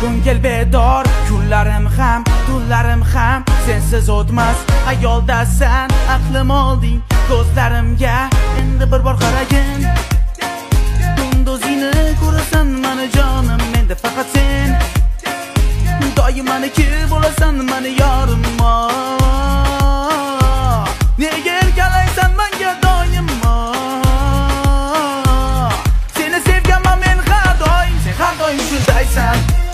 ko'ngil bedor kunlarim ham tunlarim ham sensiz o'tmas. Xayoldasan aqlim olding ko'zlarimga endi bir bor qaragin. Kunduzingni ko'rasan mani jonim menda faqat sen. Doim maniki bo'lasan mani yorim nega erkalaysan manga doimo seni sevganman men har doim sen har doim shundaysan.